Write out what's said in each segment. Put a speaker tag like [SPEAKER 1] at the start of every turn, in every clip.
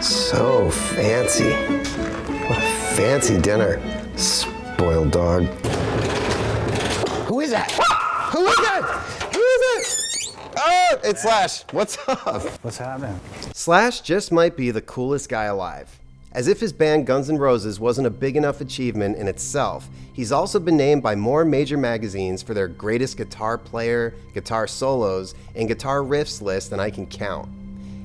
[SPEAKER 1] So fancy. What a fancy dinner. Spoiled dog. Who is that? Ah! Who is that? Who is it? Oh, ah, it's Slash. What's up?
[SPEAKER 2] What's happening?
[SPEAKER 1] Slash just might be the coolest guy alive. As if his band Guns N' Roses wasn't a big enough achievement in itself, he's also been named by more major magazines for their greatest guitar player, guitar solos, and guitar riffs list than I can count.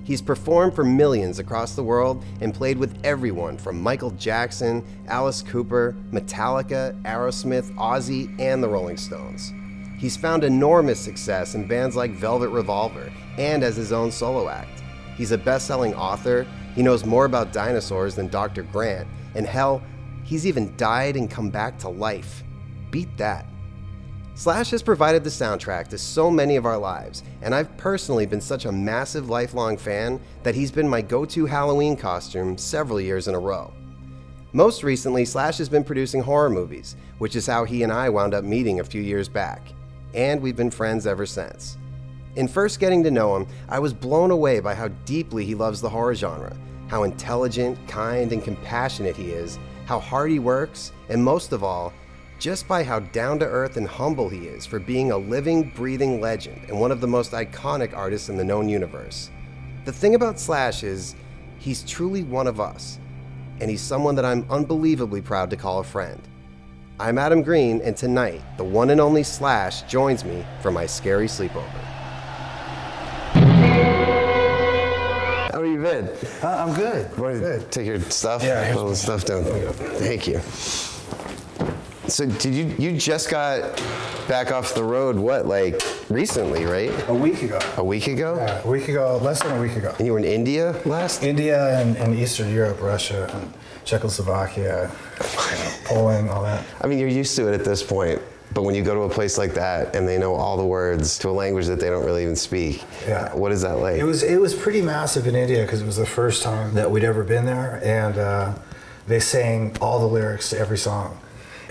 [SPEAKER 1] He's performed for millions across the world and played with everyone from Michael Jackson, Alice Cooper, Metallica, Aerosmith, Ozzy, and the Rolling Stones. He's found enormous success in bands like Velvet Revolver and as his own solo act. He's a best selling author, he knows more about dinosaurs than Dr. Grant, and hell, he's even died and come back to life. Beat that. Slash has provided the soundtrack to so many of our lives, and I've personally been such a massive lifelong fan that he's been my go to Halloween costume several years in a row. Most recently, Slash has been producing horror movies, which is how he and I wound up meeting a few years back, and we've been friends ever since. In first getting to know him, I was blown away by how deeply he loves the horror genre, how intelligent, kind, and compassionate he is, how hard he works, and most of all, just by how down to earth and humble he is for being a living, breathing legend and one of the most iconic artists in the known universe. The thing about Slash is, he's truly one of us, and he's someone that I'm unbelievably proud to call a friend. I'm Adam Green, and tonight, the one and only Slash joins me for my scary sleepover. How are you been?
[SPEAKER 2] Uh, I'm good.
[SPEAKER 1] Want to take your stuff?
[SPEAKER 2] Yeah, here's
[SPEAKER 1] All the stuff down. Thank you. So did you you just got back off the road? What like recently, right?
[SPEAKER 2] A week ago.
[SPEAKER 1] A week ago?
[SPEAKER 2] Yeah, a week ago, less than a week ago.
[SPEAKER 1] And you were in India last?
[SPEAKER 2] India and, and Eastern Europe, Russia, and Czechoslovakia, you know, Poland, all that.
[SPEAKER 1] I mean, you're used to it at this point. But when you go to a place like that and they know all the words to a language that they don't really even speak,
[SPEAKER 2] Yeah.
[SPEAKER 1] what is that like?
[SPEAKER 2] It was it was pretty massive in India because it was the first time that we'd ever been there, and uh, they sang all the lyrics to every song,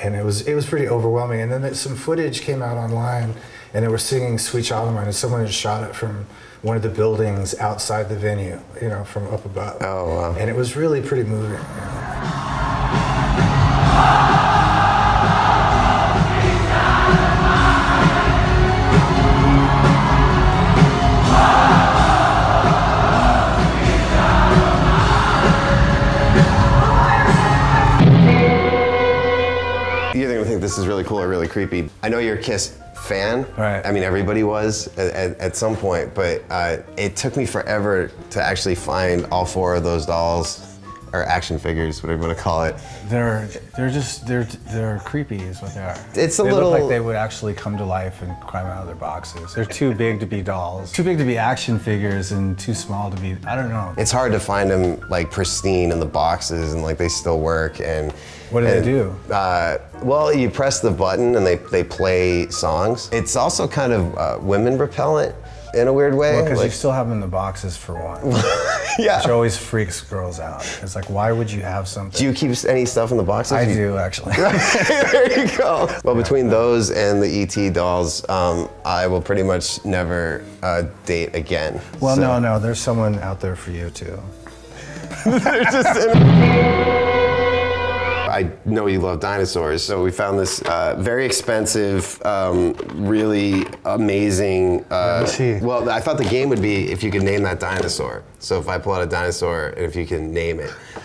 [SPEAKER 2] and it was it was pretty overwhelming. And then some footage came out online, and they were singing "Sweet Child o' Mine," and someone had shot it from one of the buildings outside the venue, you know, from up above.
[SPEAKER 1] Oh, wow.
[SPEAKER 2] And it was really pretty moving. you know.
[SPEAKER 1] This is really cool or really creepy. I know you're a Kiss fan.
[SPEAKER 2] Right.
[SPEAKER 1] I mean, everybody was at, at, at some point, but uh, it took me forever to actually find all four of those dolls or action figures, whatever you want to call it.
[SPEAKER 3] They're they're just they're they're creepy is what they are.
[SPEAKER 1] It's a
[SPEAKER 3] they
[SPEAKER 1] little-
[SPEAKER 3] look like they would actually come to life and climb out of their boxes. They're too big to be dolls, too big to be action figures, and too small to be. I don't know.
[SPEAKER 1] It's hard to find them like pristine in the boxes and like they still work and.
[SPEAKER 3] What do they do?
[SPEAKER 1] Uh, well, you press the button and they, they play songs. It's also kind of uh, women repellent in a weird way.
[SPEAKER 3] Because
[SPEAKER 1] like-
[SPEAKER 3] you still have them in the boxes for one,
[SPEAKER 1] yeah.
[SPEAKER 3] which always freaks girls out. It's like, why would you have something?
[SPEAKER 1] Do you keep any stuff in the boxes?
[SPEAKER 3] I do actually.
[SPEAKER 1] there you go. Well, between those and the ET dolls, um, I will pretty much never uh, date again.
[SPEAKER 3] well,
[SPEAKER 1] So-
[SPEAKER 3] no, no. There's someone out there for you too.
[SPEAKER 1] I know you love dinosaurs, so we found this uh, very expensive, um, really amazing. Uh,
[SPEAKER 3] see.
[SPEAKER 1] Well, I thought the game would be if you could name that dinosaur. So if I pull out a dinosaur and if you can name it.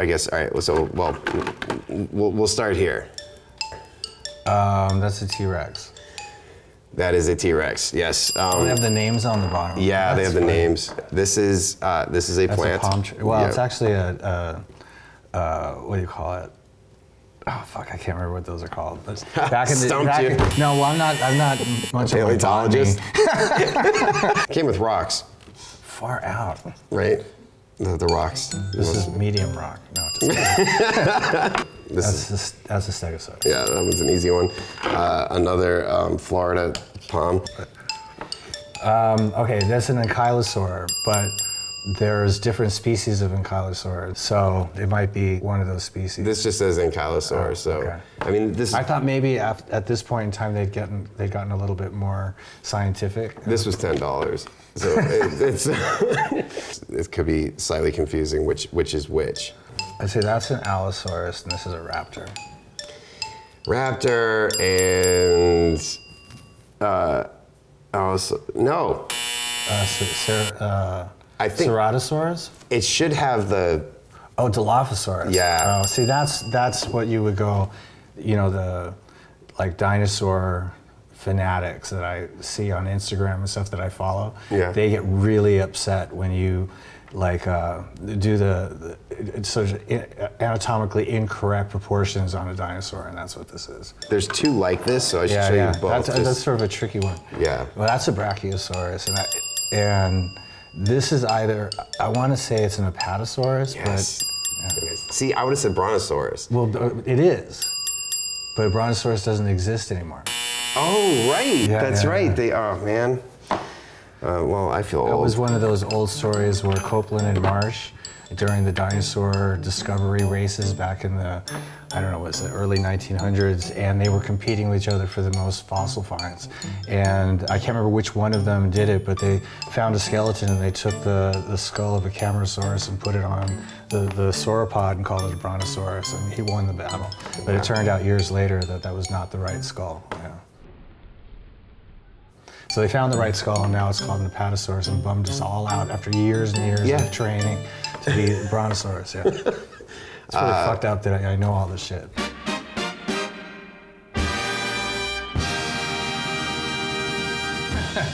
[SPEAKER 1] I guess. All right. So well, we'll, we'll start here.
[SPEAKER 3] Um, that's a T-Rex.
[SPEAKER 1] That is a T-Rex. Yes. Um,
[SPEAKER 3] They have the names on the bottom.
[SPEAKER 1] yeah, they have the
[SPEAKER 3] funny.
[SPEAKER 1] names. This is uh, this is a
[SPEAKER 3] That's
[SPEAKER 1] plant.
[SPEAKER 3] a palm tree. Well,
[SPEAKER 1] Yeah.
[SPEAKER 3] it's actually a, a, uh, what do you call it? Oh fuck, I can't remember what those are called. But back in the
[SPEAKER 1] Stumped
[SPEAKER 3] back,
[SPEAKER 1] you.
[SPEAKER 3] no, well, I'm not. I'm not much of a
[SPEAKER 1] Paleontologist. Came with rocks,
[SPEAKER 3] Far out.
[SPEAKER 1] right? The, the rocks.
[SPEAKER 3] This is medium rock. No,
[SPEAKER 1] This is
[SPEAKER 3] that's a, that's a stegosaurus.
[SPEAKER 1] Yeah, that was an easy one. Uh, another um, Florida palm.
[SPEAKER 3] Um, okay, that's an ankylosaur, but there's different species of ankylosaurs, so it might be one of those species.
[SPEAKER 1] This just says ankylosaur, so
[SPEAKER 3] okay.
[SPEAKER 1] I mean this.
[SPEAKER 3] I thought maybe at, at this point in time they'd gotten they'd gotten a little bit more scientific.
[SPEAKER 1] This was ten dollars, so it, it's it could be slightly confusing which which is which.
[SPEAKER 3] I'd say that's an Allosaurus and this is a raptor.
[SPEAKER 1] Raptor and uh, no,
[SPEAKER 3] Uh, uh,
[SPEAKER 1] I think
[SPEAKER 3] Ceratosaurus?
[SPEAKER 1] it should have the
[SPEAKER 3] Oh, Dilophosaurus.
[SPEAKER 1] Yeah.
[SPEAKER 3] Oh, see, that's that's what you would go, you know, the like dinosaur fanatics that I see on Instagram and stuff that I follow.
[SPEAKER 1] Yeah.
[SPEAKER 3] They get really upset when you like uh, do the, the sort of anatomically incorrect proportions on a dinosaur, and that's what this is.
[SPEAKER 1] There's two like this, so I should
[SPEAKER 3] Yeah,
[SPEAKER 1] show
[SPEAKER 3] yeah.
[SPEAKER 1] you both.
[SPEAKER 3] That's,
[SPEAKER 1] just-
[SPEAKER 3] that's sort of a tricky one.
[SPEAKER 1] Yeah.
[SPEAKER 3] Well, that's a Brachiosaurus, and I, and this is either I want to say it's an Apatosaurus,
[SPEAKER 1] yes. See, I would have said Brontosaurus.
[SPEAKER 3] well, it is. But Brontosaurus doesn't exist anymore.
[SPEAKER 1] Oh, right.
[SPEAKER 3] Yeah,
[SPEAKER 1] That's
[SPEAKER 3] yeah,
[SPEAKER 1] right.
[SPEAKER 3] yeah.
[SPEAKER 1] They. Oh man. Uh, well, I feel
[SPEAKER 3] It
[SPEAKER 1] old.
[SPEAKER 3] was one of those old stories where Copeland and Marsh, during the dinosaur discovery races back in the, I don't know, was it early 1900s, and they were competing with each other for the most fossil finds. And I can't remember which one of them did it, but they found a skeleton and they took the, the skull of a Camarasaurus and put it on the, the sauropod and called it a Brontosaurus, and he won the battle. But it turned out years later that that was not the right skull. So they found the right skull, and now it's called an Apatosaurus, and bummed us all out after years and years
[SPEAKER 1] Yeah.
[SPEAKER 3] of training to be a Brontosaurus. Yeah, it's really
[SPEAKER 1] Uh,
[SPEAKER 3] fucked up that I, I know all this shit.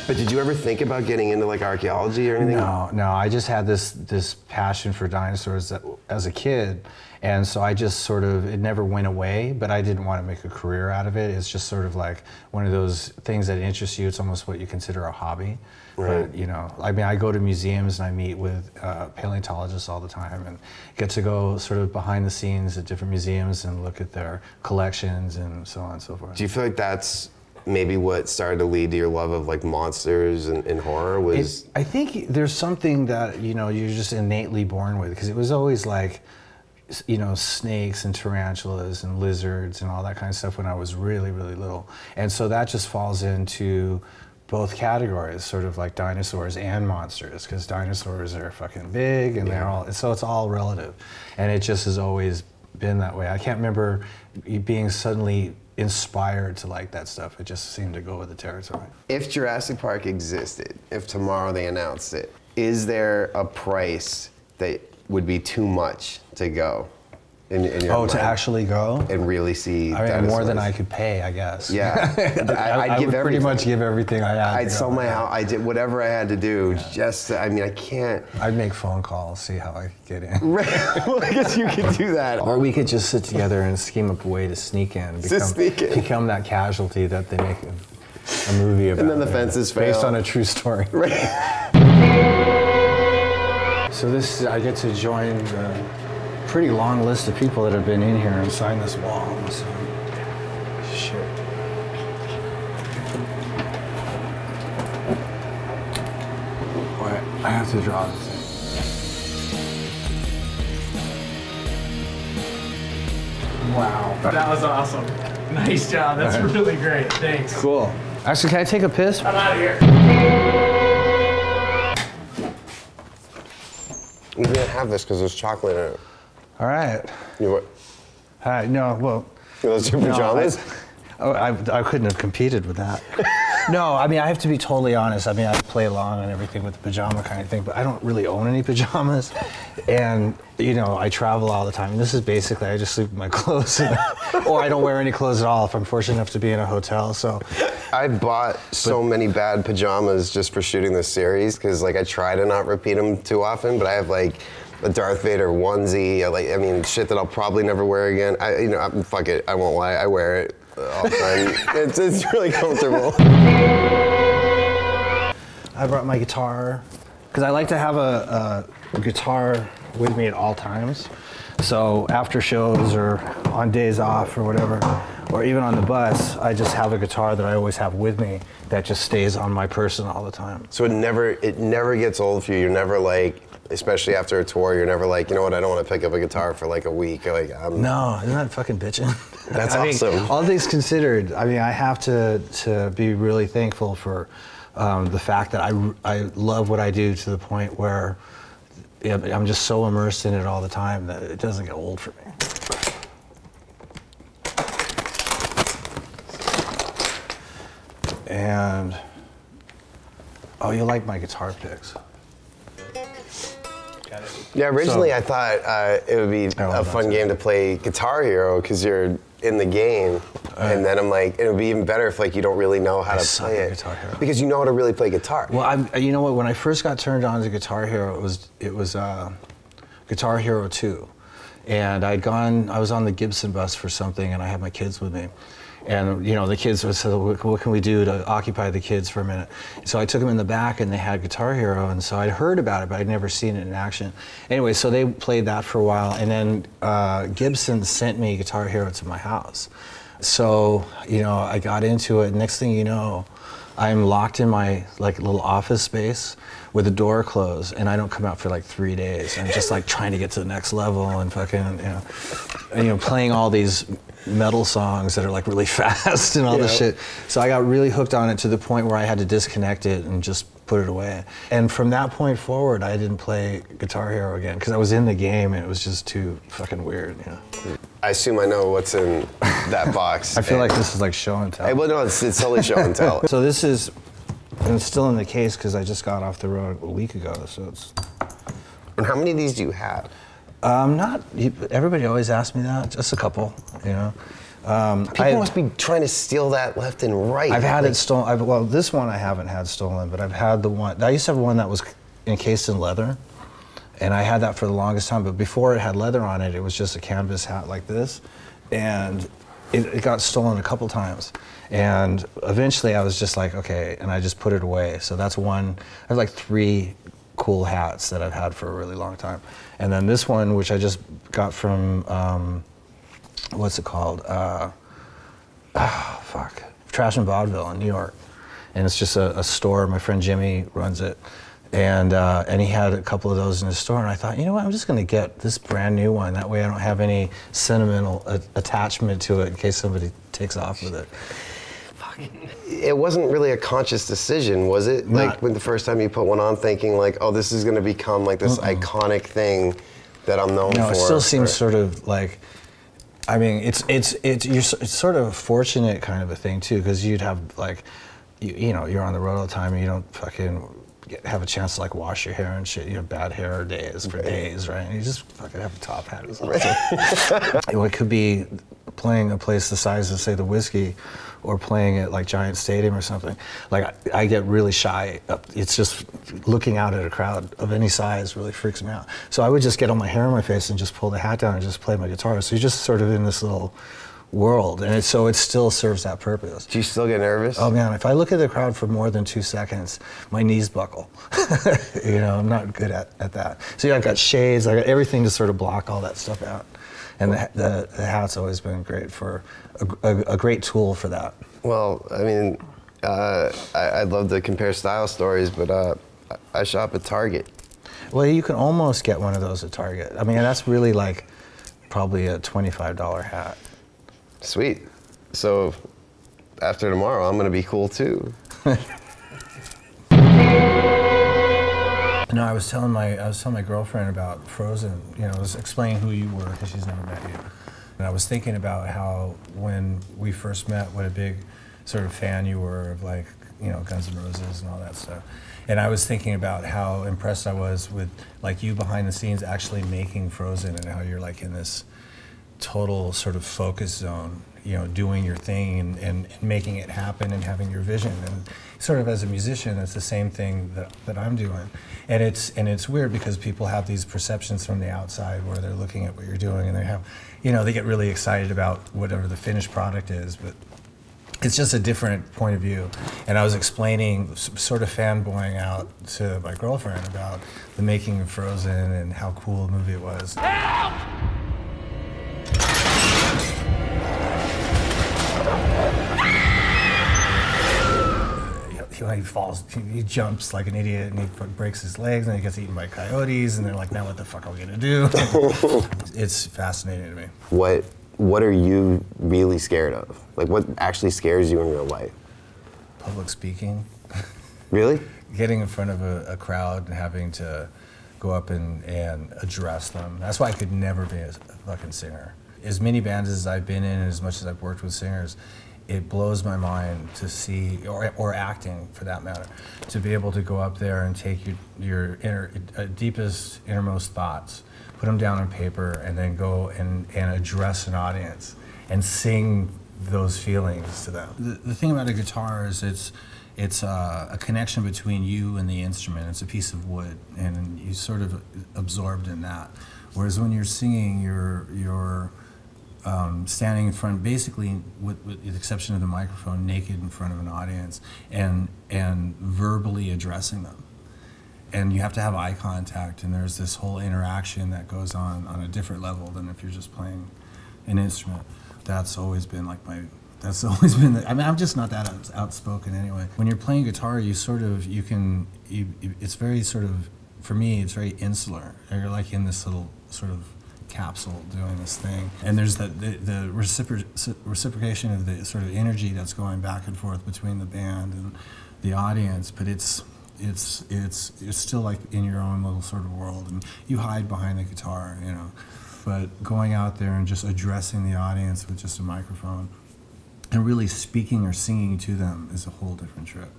[SPEAKER 1] But did you ever think about getting into like archaeology or anything?
[SPEAKER 3] No, no, I just had this this passion for dinosaurs that, as a kid, and so I just sort of it never went away. But I didn't want to make a career out of it. It's just sort of like one of those things that interests you. It's almost what you consider a hobby.
[SPEAKER 1] Right.
[SPEAKER 3] But you know, I mean, I go to museums and I meet with uh, paleontologists all the time, and get to go sort of behind the scenes at different museums and look at their collections and so on and so forth.
[SPEAKER 1] Do you feel like that's maybe what started to lead to your love of like monsters and, and horror? Was
[SPEAKER 3] It- I think there's something that you know you're just innately born with because it was always like you know snakes and tarantulas and lizards and all that kind of stuff when I was really really little, and so that just falls into both categories, sort of like dinosaurs and monsters, because dinosaurs are fucking big and they're all so it's all relative, and it just has always been that way. I can't remember being suddenly inspired to like that stuff. It just seemed to go with the territory.
[SPEAKER 1] if Jurassic Park existed, if tomorrow they announced it, is there a price that would be too much to go? In, in your
[SPEAKER 3] Oh, to actually go?
[SPEAKER 1] and really see.
[SPEAKER 3] I mean, more than I could pay, I guess.
[SPEAKER 1] Yeah, I,
[SPEAKER 3] I
[SPEAKER 1] give
[SPEAKER 3] would pretty much give everything I had.
[SPEAKER 1] I'd sell my house. I did whatever I had to do. Just, I mean, I can't.
[SPEAKER 3] I'd make phone calls, see how I could get in. Right.
[SPEAKER 1] well, I guess you could do that.
[SPEAKER 3] Or we could just sit together and scheme up a way to sneak in, become,
[SPEAKER 1] sneak in.
[SPEAKER 3] become that casualty that they make a, a movie about.
[SPEAKER 1] And then the fences
[SPEAKER 3] based on a true story. Right. so this, I get to join the pretty long list of people that have been in here and signed this wall. So, shit. Wait, I have to draw the thing. Wow.
[SPEAKER 4] That was awesome. Nice job. That's
[SPEAKER 3] Alright.
[SPEAKER 4] really great. Thanks.
[SPEAKER 3] Cool. Actually, can I take a piss?
[SPEAKER 4] I'm out of here.
[SPEAKER 1] You can't have this because there's chocolate in it.
[SPEAKER 3] All right.
[SPEAKER 1] You what?
[SPEAKER 3] Hi. No, well.
[SPEAKER 1] Those your
[SPEAKER 3] no,
[SPEAKER 1] pajamas?
[SPEAKER 3] I, oh, I, I couldn't have competed with that. no, I mean, I have to be totally honest. I mean, I play along and everything with the pajama kind of thing, but I don't really own any pajamas. And, you know, I travel all the time. And this is basically, I just sleep in my clothes. or I don't wear any clothes at all if I'm fortunate enough to be in a hotel. So,
[SPEAKER 1] I bought so many bad pajamas just for shooting this series because like I try to not repeat them too often, but I have like a Darth Vader onesie. I like I mean shit that I'll probably never wear again. I you know I'm, fuck it. I won't lie. I wear it all the time. it's, it's really comfortable.
[SPEAKER 3] I brought my guitar because I like to have a, a guitar with me at all times. So after shows or on days off or whatever, or even on the bus, I just have a guitar that I always have with me that just stays on my person all the time.
[SPEAKER 1] So it never it never gets old for you. You're never like especially after a tour. You're never like, you know what? I don't want to pick up a guitar for like a week. Like, I'm,
[SPEAKER 3] No, isn't that fucking bitching?
[SPEAKER 1] That's
[SPEAKER 3] I mean,
[SPEAKER 1] awesome.
[SPEAKER 3] all things considered, I mean, I have to to be really thankful for um, the fact that I I love what I do to the point where yeah, I'm just so immersed in it all the time that it doesn't get old for me. And oh, you like my guitar picks?
[SPEAKER 1] Yeah, originally
[SPEAKER 3] So-
[SPEAKER 1] I thought uh, it would be a fun game to play Guitar Hero because you're in the game, and then I'm like, it would be even better if like you don't really know how
[SPEAKER 3] I
[SPEAKER 1] to play it
[SPEAKER 3] Guitar Hero.
[SPEAKER 1] because you know how to really play guitar.
[SPEAKER 3] Well, I'm, you know what? When I first got turned on to Guitar Hero, it was it was uh, Guitar Hero 2, and I'd gone. I was on the Gibson bus for something, and I had my kids with me, and you know the kids would say, "What can we do to occupy the kids for a minute?" So I took them in the back, and they had Guitar Hero, and so I'd heard about it, but I'd never seen it in action. Anyway, so they played that for a while, and then uh, Gibson sent me Guitar Hero to my house. So you know, I got into it. Next thing you know. I'm locked in my like little office space with the door closed, and I don't come out for like three days. I'm just like trying to get to the next level and fucking, you know, and, you know, playing all these metal songs that are like really fast and all this shit. So I got really hooked on it to the point where I had to disconnect it and just put it away. And from that point forward, I didn't play Guitar Hero again because I was in the game and it was just too fucking weird. You know?
[SPEAKER 1] I assume I know what's in that box.
[SPEAKER 3] I feel like this is like show and tell.
[SPEAKER 1] Hey, well, no, it's, it's totally show and tell.
[SPEAKER 3] So this is, and it's still in the case because I just got off the road a week ago. So it's,
[SPEAKER 1] and how many of these do you have?
[SPEAKER 3] um, not. Everybody always asks me that. Just a couple, you know. Um,
[SPEAKER 1] People
[SPEAKER 3] I,
[SPEAKER 1] must be trying to steal that left and right.
[SPEAKER 3] I've had
[SPEAKER 1] Like,
[SPEAKER 3] it stolen. Well, this one I haven't had stolen, but I've had the one. I used to have one that was encased in leather, and I had that for the longest time. But before it had leather on it, it was just a canvas hat like this, and it, it got stolen a couple times. And eventually, I was just like, okay, and I just put it away. So that's one. I have like three cool hats that I've had for a really long time, and then this one, which I just got from. Um, what's it called? Uh, oh, fuck. Trash and Vaudeville in New York. And it's just a, a store. My friend Jimmy runs it. And, uh, and he had a couple of those in his store. And I thought, you know what? I'm just going to get this brand new one. That way I don't have any sentimental a- attachment to it in case somebody takes off with it.
[SPEAKER 1] it wasn't really a conscious decision, was it?
[SPEAKER 3] Not-
[SPEAKER 1] like when the first time you put one on, thinking like, oh, this is going to become like this iconic thing that I'm known
[SPEAKER 3] No,
[SPEAKER 1] for.
[SPEAKER 3] it still seems sort of like. I mean, it's it's it's you're it's sort of a fortunate kind of a thing too, because you'd have like, you, you know, you're on the road all the time, and you don't fucking get, have a chance to like wash your hair and shit. You have bad hair days for days, right? And you just fucking have a top hat. Or something. You know, it could be playing a place the size of say the Whisky, or playing at like Giant Stadium or something. Like I, I get really shy. Up- It's just looking out at a crowd of any size really freaks me out. So I would just get all my hair in my face and just pull the hat down and just play my guitar. So you're just sort of in this little world, and it, so it still serves that purpose.
[SPEAKER 1] Do you still get nervous?
[SPEAKER 3] Oh man, if I look at the crowd for more than two seconds, my knees buckle. you know, I'm not good at, at that. So yeah, I've got shades, I got everything to sort of block all that stuff out. And the, the, the hat's always been great for a, a, a great tool for that.
[SPEAKER 1] Well, I mean, uh, I, I'd love to compare style stories, but uh, I I shop at Target.
[SPEAKER 3] Well, you can almost get one of those at Target. I mean, that's really like probably a $25 hat.
[SPEAKER 1] Sweet. So after tomorrow, I'm going to be cool too.
[SPEAKER 3] No, I was telling my I was telling my girlfriend about Frozen. You know, I was explaining who you were because she's never met you, and I was thinking about how when we first met, what a big sort of fan you were of like you know Guns N' Roses and all that stuff. And I was thinking about how impressed I was with like you behind the scenes actually making Frozen and how you're like in this total sort of focus zone, you know, doing your thing and, and, making it happen and having your vision. And sort of as a musician, it's the same thing that, that I'm doing. And it's and it's weird because people have these perceptions from the outside where they're looking at what you're doing and they have, you know, they get really excited about whatever the finished product is, but it's just a different point of view. And I was explaining, sort of fanboying out to my girlfriend about the making of Frozen and how cool the movie it was. You he falls, he, jumps like an idiot, and he breaks his legs, and he gets eaten by coyotes, and they're like, now what the fuck are we gonna do? it's fascinating to me.
[SPEAKER 1] What What are you really scared of? Like, what actually scares you in real life?
[SPEAKER 3] Public speaking,
[SPEAKER 1] Really?
[SPEAKER 3] getting in front of a, a crowd and having to go up and, and address them. That's why I could never be a, a fucking singer. As many bands as I've been in, and as much as I've worked with singers, it blows my mind to see, or, or acting for that matter, to be able to go up there and take your, your inner, uh, deepest, innermost thoughts, put them down on paper, and then go and, and address an audience and sing those feelings to them. The, the thing about a guitar is it's it's uh, a connection between you and the instrument. It's a piece of wood, and you sort of absorbed in that. Whereas when you're singing, you're you're um, standing in front, basically, with, with the exception of the microphone, naked in front of an audience, and and verbally addressing them. And you have to have eye contact, and there's this whole interaction that goes on on a different level than if you're just playing an instrument. That's always been like my. That's always been. The, I mean, I'm just not that out, outspoken anyway. When you're playing guitar, you sort of you can. You, it's very sort of, for me, it's very insular. You're like in this little sort of capsule doing this thing, and there's the the, the recipro- reciprocation of the sort of energy that's going back and forth between the band and the audience. But it's it's it's it's still like in your own little sort of world, and you hide behind the guitar, you know. But going out there and just addressing the audience with just a microphone, and really speaking or singing to them is a whole different trip.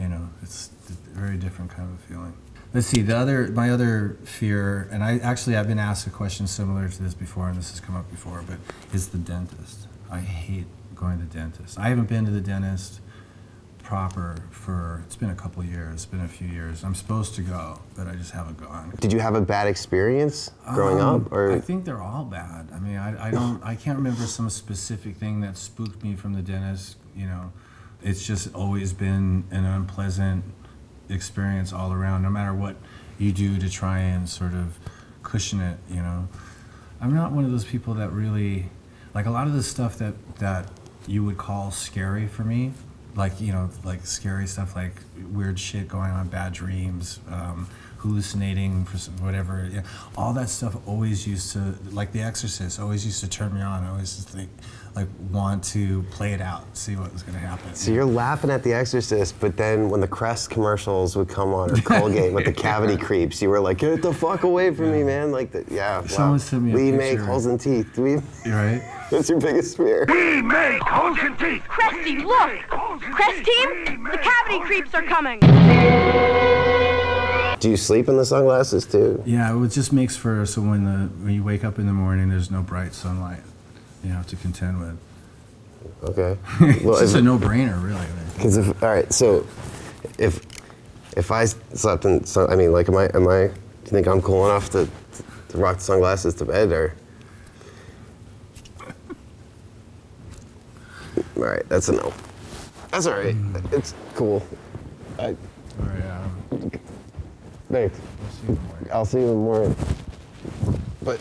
[SPEAKER 3] You know, it's a very different kind of feeling. Let's see. The other, my other fear, and I actually I've been asked a question similar to this before, and this has come up before, but is the dentist. I hate going to the dentist. I haven't been to the dentist proper for it's been a couple years. It's been a few years. I'm supposed to go, but I just haven't gone.
[SPEAKER 1] Did you have a bad experience growing
[SPEAKER 3] Um,
[SPEAKER 1] up, or
[SPEAKER 3] I think they're all bad. I mean, I, I don't, I can't remember some specific thing that spooked me from the dentist. You know, it's just always been an unpleasant experience all around. No matter what you do to try and sort of cushion it, you know, I'm not one of those people that really like a lot of the stuff that that you would call scary for me. Like you know, like scary stuff, like weird shit going on, bad dreams, um, hallucinating for some, whatever. Yeah, all that stuff always used to, like The Exorcist, always used to turn me on. I always think, like, want to play it out, see what was going to happen.
[SPEAKER 1] So you're laughing at The Exorcist, but then when the Crest commercials would come on, or Colgate with the cavity creeps, you were like, "Get the fuck away from me, man!" Like, the, yeah. Wow.
[SPEAKER 3] Someone sent me a
[SPEAKER 1] we make holes in teeth. We.
[SPEAKER 3] You're right.
[SPEAKER 1] That's your biggest fear.
[SPEAKER 5] We make holes in teeth.
[SPEAKER 6] Cresty, look! Crest team, the cavity creeps are coming!
[SPEAKER 1] Do you sleep in the sunglasses too?
[SPEAKER 3] Yeah, it just makes for so when the when you wake up in the morning, there's no bright sunlight. You have to contend with.
[SPEAKER 1] Okay.
[SPEAKER 3] It's
[SPEAKER 1] Well,
[SPEAKER 3] just
[SPEAKER 1] if,
[SPEAKER 3] a no-brainer, really.
[SPEAKER 1] Because if all right, so if if I slept in, so I mean, like, am I am I? Do you think I'm cool enough to to rock the sunglasses to bed, or? All right, that's a no. That's all right. Hmm. It's cool. I,
[SPEAKER 3] All right, Adam.
[SPEAKER 1] thanks.
[SPEAKER 3] We'll see you in the morning.
[SPEAKER 1] I'll see you in the morning. But.